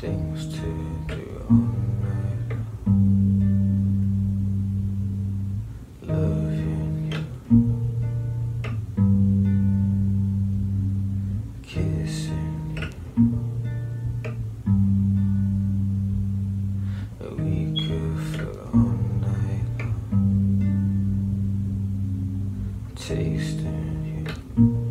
things to do all night. long, Loving you, kissing you. We could feel all night, long, tasting you.